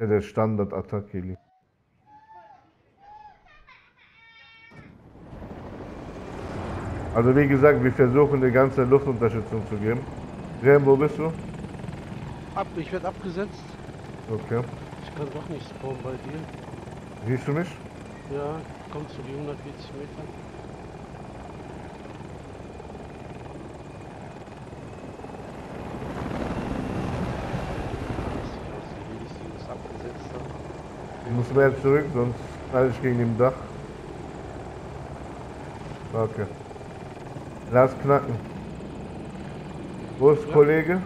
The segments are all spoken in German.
Ja, der Standard-Attacke liegt. Also wie gesagt, wir versuchen die ganze Luftunterstützung zu geben. Graham, wo bist du? Ab, ich werde abgesetzt. Okay. Ich kann doch nicht spawnen bei dir. Siehst du mich? Ja, komm zu die 140 Meter. abgesetzt haben. Ich muss mehr zurück, sonst knall ich gegen dem Dach. Okay. Lass knacken. Wo ist Ja. Kollege?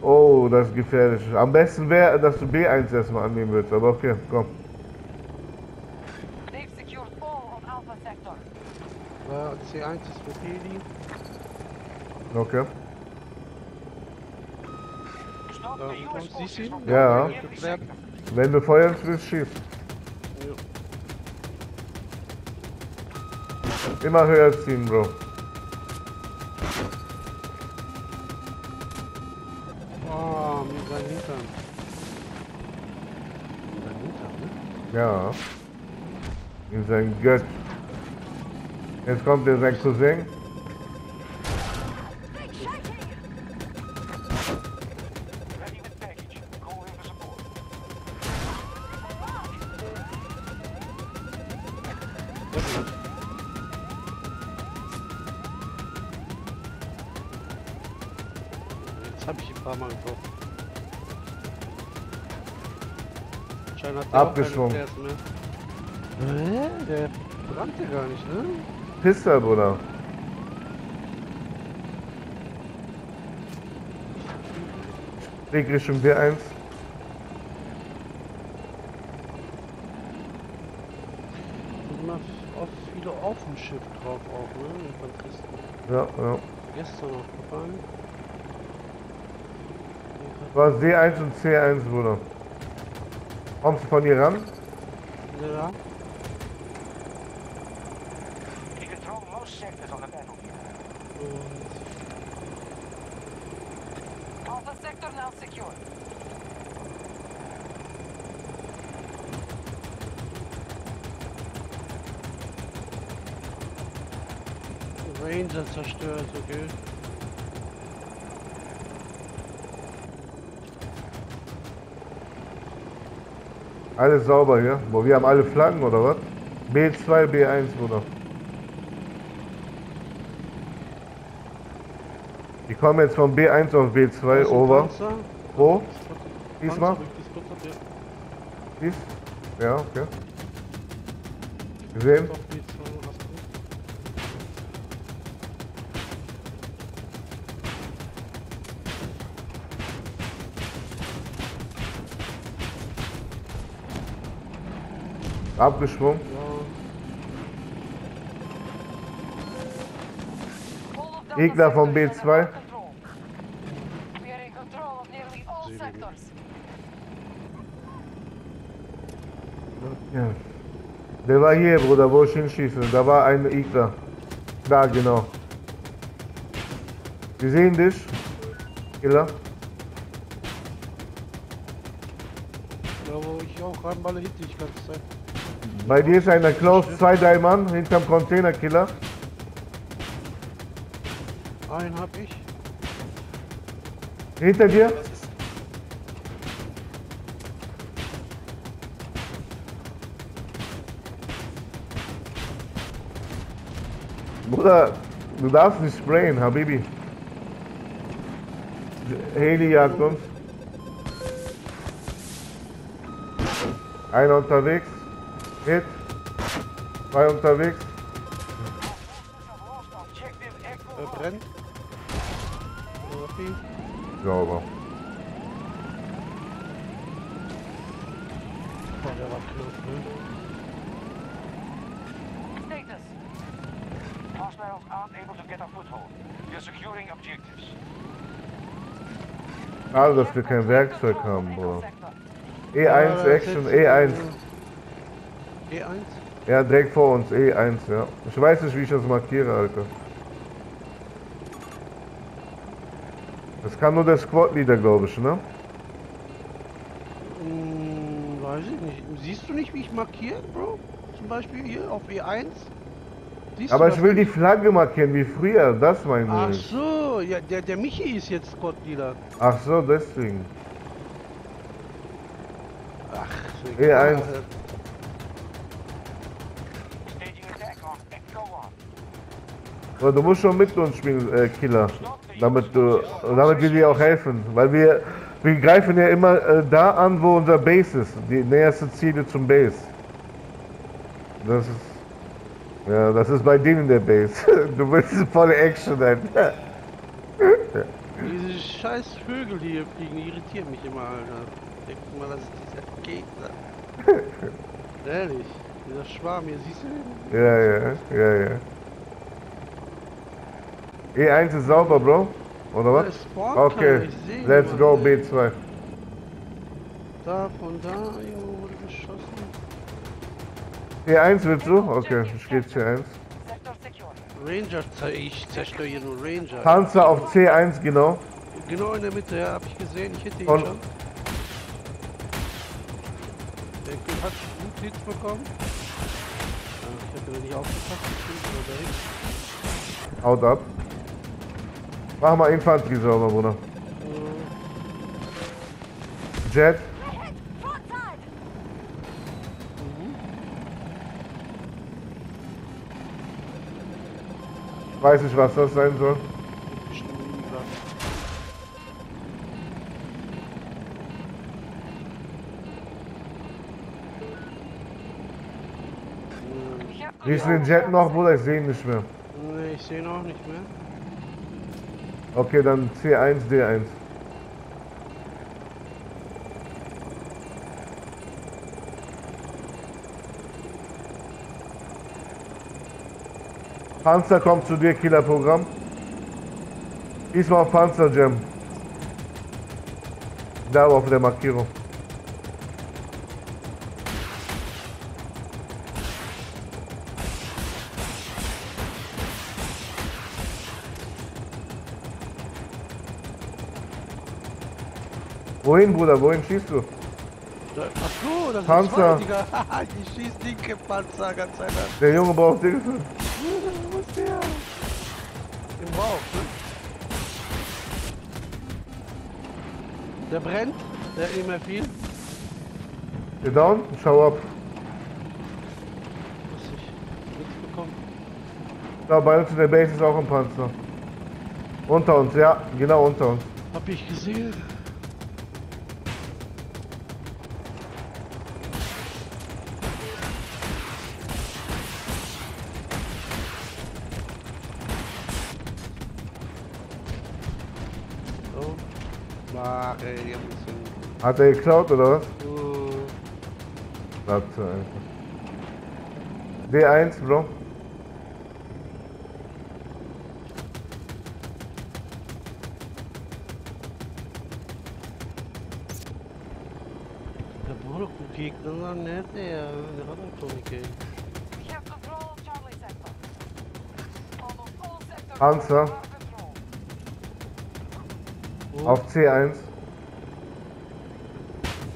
Oh, das ist gefährlich. Am besten wäre, dass du B1 erstmal annehmen würdest, aber okay, komm. They've secured all of Alpha Sector. Ja, C1 ist für Heli. Okay. Stop Ja, siehst du ihn? Wenn du feuern willst, schieß. Ja. Immer höher ziehen, Bro. Oh, mit seinem Hintern. Mit seinem Hintern, ne? Ja. In sein Gött. Jetzt kommt der sein Cousin. Abgeschwungen. mehr. Hä? Der brannte gar nicht, ne? Pistol, Bruder. Weg Richtung B1. Immer oft viele auf dem Schiff drauf auch, ne? Infantisten. Ja, ja. Gestern noch gefahren. War D1 und C1, Bruder. Kommst du von hier ran? Ja. You control most sectors on the battlefield. Und Alpha Sector now secure. Ranger zerstört, okay. Alles sauber hier. Wo wir haben alle Flaggen oder was? B2, B1, Bruder. Die kommen jetzt von B1 auf Da ist B2, ein over. Panzer. Wo? Diesmal? Dies? Ja, okay. Gesehen? All Sehr gut. sectors. Ja. Der war hier, Bruder, wo ich hinschieße. Da war ein Igler. Da, genau. Wir sehen dich. Killer. Ja, wo ich auch reinballe, hit dich ganze Zeit. Bei dir ist einer close, zwei, drei Mann hinterm Containerkiller. Einen hab ich. Hinter dir. Bruder, du darfst nicht sprayen, Habibi. Heli jagt uns. Einer unterwegs. Hit. Zwei unterwegs. Er brennt. Sauber. Boah, der war knapp, ne? Status. Hostiles aren't able to get a foothold. We are securing objectives. Schade, dass wir kein Werkzeug haben. Sector. E1 Ja, das Action, ist, E1. Äh, E1? Ja, direkt vor uns, E1, ja. Ich weiß nicht, wie ich das markiere, Alter. Das kann nur der Squad-Leader, glaube ich, ne? Hm, weiß ich nicht. Siehst du nicht, wie ich markiere, Bro? Zum Beispiel hier auf E1? Siehst Aber ich will die nicht? Flagge markieren, wie früher, das meine Ach ich. so, ja, der, der Michi ist jetzt Squad Leader. Ach so, deswegen. Ach, so E1. Aber du musst schon mit uns spielen, äh, Killer. Damit, du, damit wir dir auch helfen. Weil wir, wir greifen ja immer äh, da an, wo unser Base ist. Die näherste Ziele zum Base. Das ist. Ja, das ist bei denen der Base. Du willst volle Action sein. Diese scheiß Vögel, die hier fliegen, die irritieren mich immer, Alter. Denk mal, das ist dieser Gegner. Ehrlich, dieser Schwarm hier, siehst du den? Ja, ja, ja, ja. E1 ist sauber, Bro. Oder was? Okay, ihn let's go ey. B2. Da, von da, irgendwo wurde geschossen. E1 willst du? Okay, ich geh C1. Sector secure. Ranger, ich zerstöre hier nur Ranger. Panzer auf C1, genau. Genau in der Mitte, ja, hab ich gesehen, ich hätte ihn Und- schon. Der hat gut Hits bekommen. Ich hab wieder nicht aufgepasst, ich bin unterwegs. Haut ab. Mach mal Infanterie sauber, Bruder. Jet. Weiß nicht, was das sein soll. Ich Wie ist den Jet noch, Bruder? Ich sehe ihn nicht mehr. Nee, ich sehe ihn auch nicht mehr. Okay, dann C1, D1. Panzer kommt zu dir, Killerprogramm. Diesmal auf Panzer Jam. Da auf der Markierung. Wohin, Bruder? Wohin schießt du? Ach so, das Panzer. ist Digga. ich schieß linke Panzer ganz einfach. Der Junge braucht Hilfe. Wo ist der? Im Bauch, ne? Der brennt, der mehr viel. Der down? Schau ab. Muss ich nichts bekommen. Da bei uns in der Base ist auch ein Panzer. Unter uns, ja, genau unter uns. Hab ich gesehen. So. Ach, ey, die haben bisschen. Hat er geklaut oder was? Uh, Platze einfach. D1, Bro. der Bruder-Gegner war nett, der. Der hat doch Auf C1.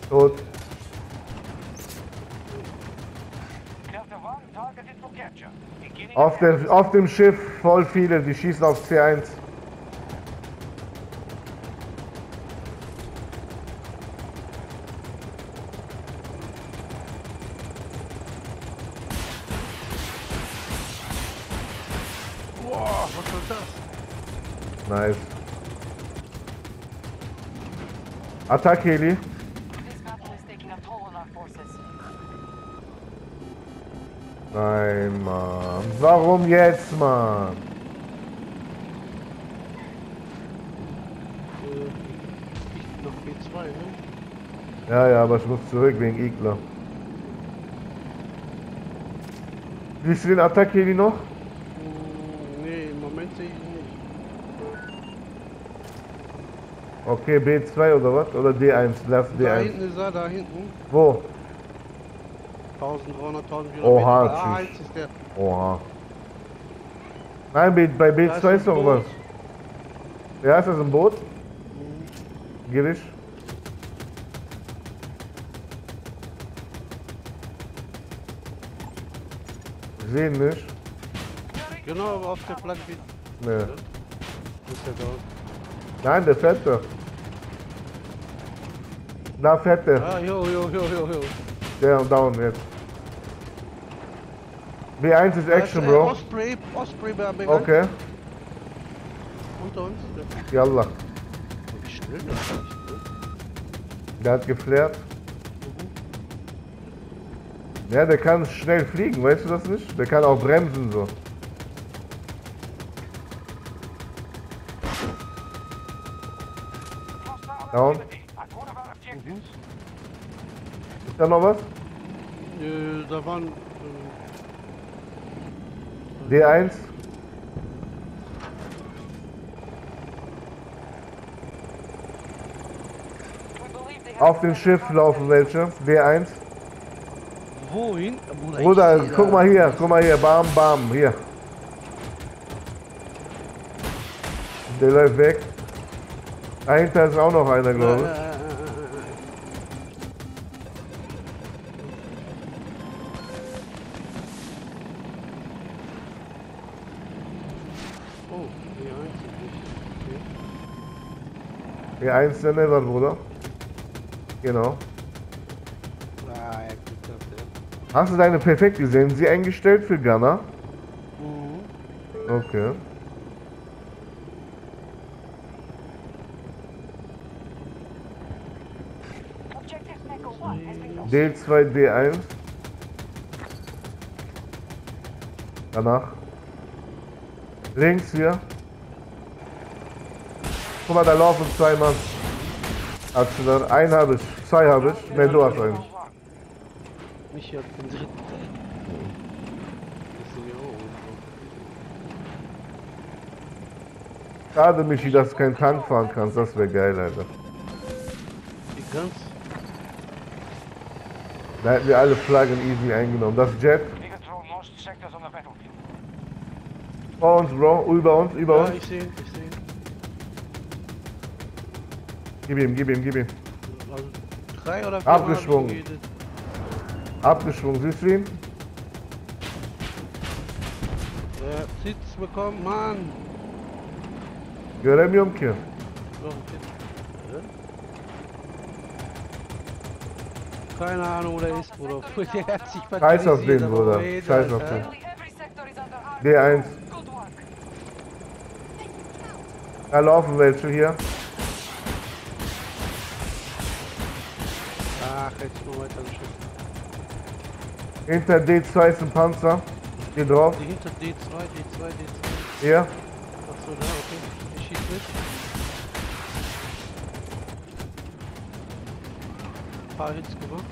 Tot. Delta 1 targeted for capture. Beginning Auf, der, auf dem Schiff voll viele, die schießen auf C1. Boah, was war das? Nice. Attack Heli. This battle is taking a toll on our forces. Nein, Mann. Warum jetzt, Mann? Ich noch B2, ne? Ja, ja, aber ich muss zurück wegen Igler. Siehst du den Attack Heli noch? Hm, Nee, im Moment sehe ich ihn nicht. Okay, B2 oder was? Oder D1? Lass Da D1. hinten ist er, da hinten. Wo? 1300, 1400 Oha, Meter. Ah, tschüss. eins ist der. Oha. Nein, B, bei Da B2 ist noch was. Ja, ist das ein Boot? Giriş. Sehen nicht. Genau auf der Flagge. Nee. Ist er da. Nein, der. Da fährt der. Ah, jo, jo, jo, jo, jo. Der down jetzt. B1 ist Action, Das, äh, Bro. Osprey, Osprey bei mir. Okay. Unter uns. Yallah. Wie schnell das ist. ne? Der hat geflärt. Ja, der kann schnell fliegen, weißt du das nicht? Der kann auch bremsen so. Down. objectives. Ist da noch was? Äh, da waren. Äh, D1. We believe they have Auf dem Schiff laufen welche. D1. wohin? Bruder, Bruder, guck mal hier, guck mal hier. Bam, bam, hier. Der läuft weg. Dahinter ist auch noch einer, glaube ich. Oh, die einzig nicht. D1 der Never, Bruder. Genau. Ah, Hast du deine perfekt gesehen? Sie eingestellt für Gunner? Mhm. Okay. D2, D1. Danach. Links hier. Guck mal, da laufen zwei Mann. Hast du dann? Einen habe ich, zwei habe ich. Ne, du hast einen. Mich hat den dritten Teil. Das sind ja auch. Schade, Michi, dass du keinen Tank fahren kannst. Das wäre geil, Alter. Die ganz. Da hätten wir alle Flaggen easy eingenommen. Das Jet. Vor uns, Bro. Über uns, über Ja, uns. ich sehe, ich sehe. Gib ihm, gib ihm, gib ihm. Also drei oder vier Abgeschwungen. Abgeschwungen. Siehst du ihn? Ja, Sitz bekommen, Mann. Göremiyorum ki. Noch ein Kind. Ja? Keine Ahnung, wo der ist, Bruder. Der hat sich Scheiß auf den, Bruder. Scheiß auf den. Nearly every sector is under our D1. Good work. Da laufen welche hier. Ach, jetzt nur weiter geschossen. Hinter D2 ist ein Panzer. Geh drauf. Hinter D2, D2, D2. Hier. Achso, da, okay. Ich schieß mit. Paar Hits gemacht.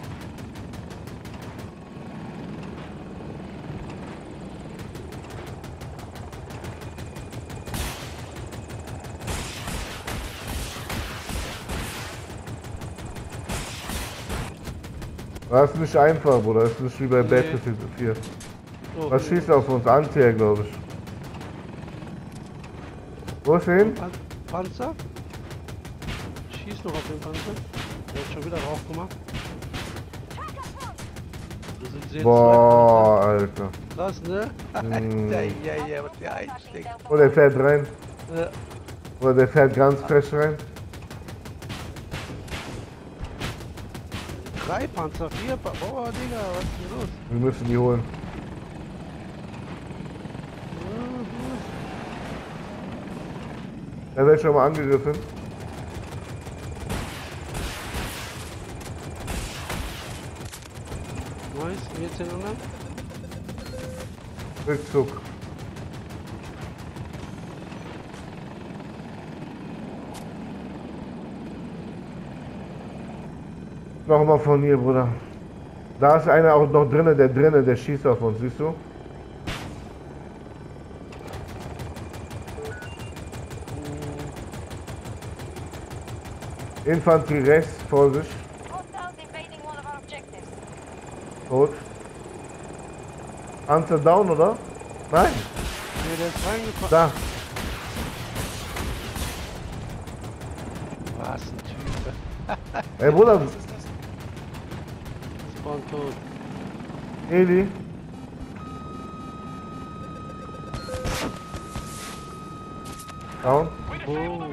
Das ist nicht einfach, Bruder. Das ist nicht wie bei Nee. Battlefield 4. Oh, Was schießt auf uns? Antier, glaube ich. Wo ist er hin? Pan Panzer? Schieß noch auf den Panzer. Der hat schon wieder Rauch gemacht. Das sind Boah, Alter. Krass, ne? Mm. ja, ja, ja, was der einsteckt. Oh, der fährt rein. Ja. Oder der fährt ganz frech rein. Drei Panzer, vier Panzer. Boah, Digga, was ist denn los? Wir müssen die holen. Er wird schon mal angegriffen. Jetzt den anderen. Rückzug. Nochmal von hier, Bruder. Da ist einer auch noch drinnen, der drinnen, der schießt auf uns, siehst du? Infanterie rechts, Vorsicht, tot. Panzer down, oder? Nein, Ne, der ist reingekommen. da. Was ein Typ. Ey Bruder, Spawn tot. Eli. Down. Oh,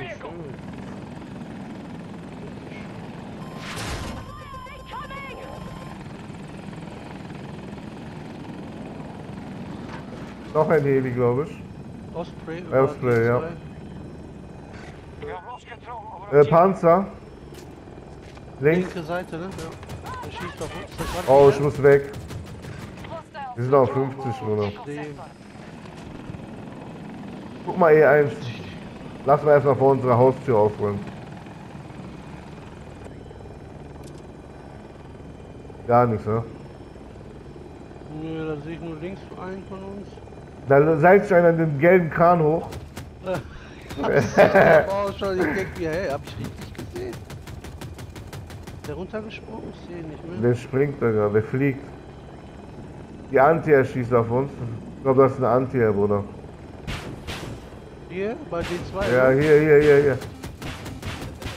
Noch ein Heli, glaube ich. Osprey. Osprey, ja. Äh. Panzer. Links. Linke Seite, ne? Ja. Der schießt auf uns. Oh, ich muss weg. Wir sind auf 50, Bruder. Guck mal E1. Lass mal erstmal vor unserer Haustür aufräumen. Gar nichts, ne? Nö, da sehe ich nur links einen von uns. Da seid einer den gelben Kran hoch. oh, schon, ich denke mir, hey, hab ich richtig gesehen? Ist der runtergesprungen? Ich sehe ihn nicht mehr. Der springt gerade, der fliegt. Die Antier schießt auf uns. Ich glaube, das ist eine Antier, Bruder. Hier, bei D2. Ja, ne? hier, hier, hier, hier.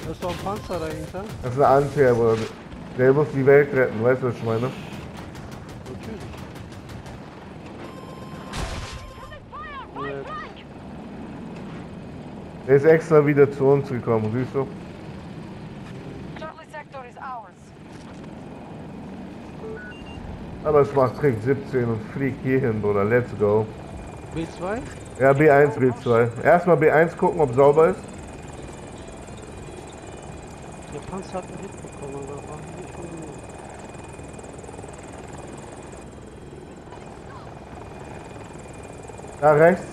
Da ist doch ein Panzer dahinter. Das ist eine Antier, Bruder. Der muss die Welt retten, weißt du, was ich meine? Der ist extra wieder zu uns gekommen, siehst du? Charlie sector is ours. Aber es macht Trick 17 und fliegt hier hin, Bruder. Let's go. B2? Ja, B1, B2. Erstmal B1 gucken, ob sauber ist. Der Panzer hat einen Hit bekommen, aber war nicht von mir. Da rechts.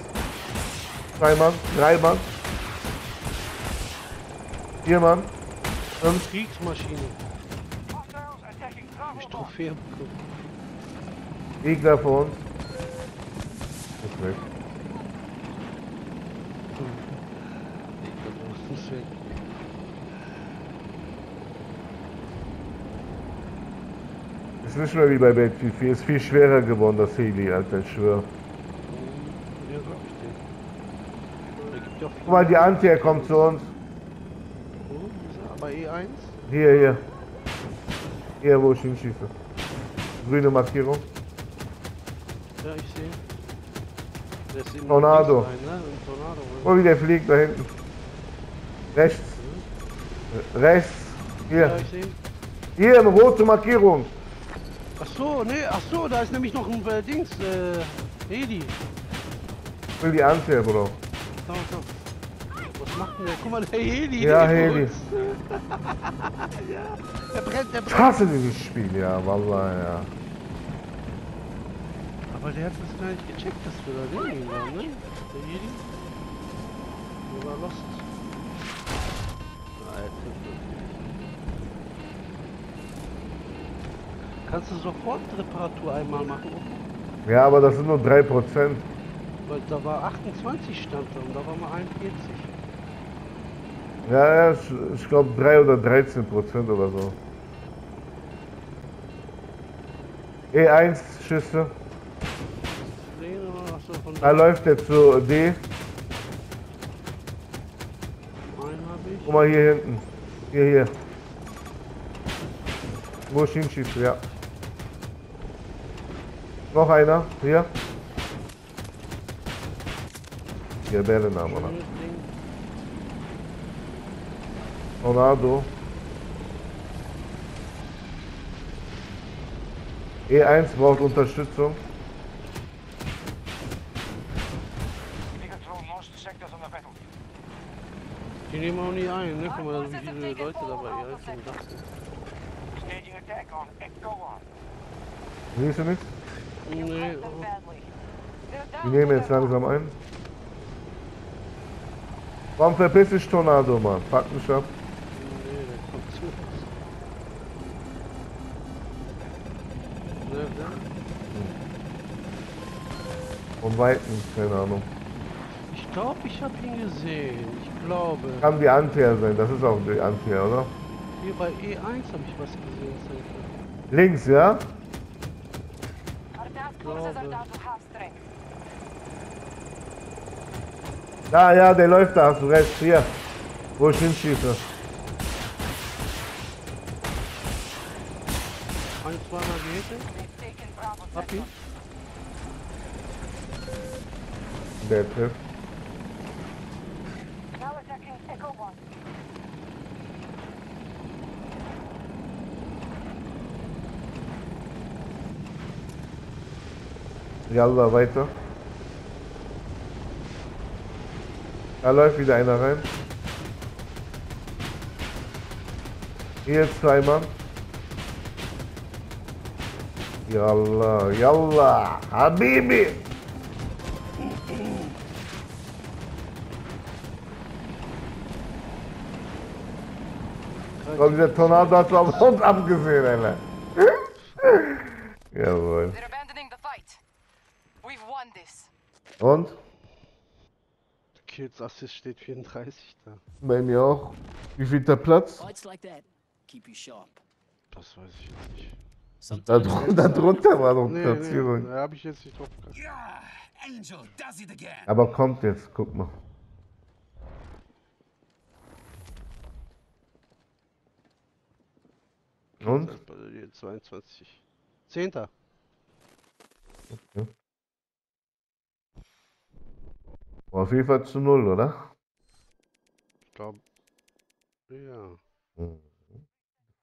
Zwei Mann, drei Mann. Vier Mann. Fünf. Kriegsmaschine. Ich. Trophäe bekommen. Gegner vor uns. Ist weg. Das ist weg. Ist nicht mehr wie bei Battlefield 4. Ist viel schwerer geworden, das Heli, Alter, ich schwör. Guck mal, die Antier kommt zu uns. Oh, ist er aber E1? Hier, hier. Hier, wo ich hinschieße. Grüne Markierung. Ja, ich sehe. Tornado. Rein, ne? Tornado. mal, wie der fliegt da hinten. Rechts. Rechts. Ja, Hier. ich sehe. ihn. Hier, eine rote Markierung. Ach so, nee, ach so, da ist nämlich noch ein äh, Dings, äh, Heli. Ich will die Antier, Bro. Schau, schau. Denn der? Guck mal, der Heli. Ja, Heli. ja, der brennt, der Ich brennt. hasse dieses Spiel, ja, Wallah, ja. Aber der hat das gar nicht gecheckt, dass wir da liegen waren, ne? Der Heli. Der war lost. Alter. Kannst du sofort Reparatur einmal machen? Ja, aber das sind nur 3%. Weil da war 28 stand da und da war mal 41. Ja, ich, ich glaube 3 oder 13 Prozent oder so. E1 Schüsse. Da läuft der zu D. Guck mal hier hinten. Hier, hier. Wo ich hinschieße, ja. Noch einer. Hier. Hier, Bärenarm, oder? Tornado. E1 braucht Unterstützung. Die nehmen auch nie ein, ne? Guck mal, wie viele Leute dabei hier sind. dachten. Staging attack on Echo 1. Siehst du nichts? Nee, oh. Die nehmen jetzt langsam ein. Warum verpiss dich Tornado, Mann? Fuck mich ab. Von Weitem, keine Ahnung. Ich glaube, ich habe ihn gesehen. Ich glaube. Kann die Antier sein, das ist auch die Antier, oder? Hier bei E1 habe ich was gesehen. Links, ja? Strength. Ja, ja, der läuft da, hast du recht. Hier, wo ich hinschieße. Der 1. Jalla, weiter. Da läuft wieder einer rein. Hier zwei Mann. Yalla, yalla, Habibi! Komm, dieser Tornado hat auf uns abgesehen, Alter. Jawohl. Und? Kills Assist steht 34 da. Bei mir auch. Wie viel der Platz? Das weiß ich jetzt nicht. Da, da drunter war noch Nee, Platzierung. nee, da habe ich jetzt nicht drauf geachtet. Yeah, Angel does it again. Aber kommt jetzt, guck mal. Und? Bataillon 22. Zehnter. War auf jeden Fall zu null, oder? Ich glaube. Ja.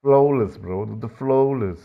Flawless, Bro. The flawless.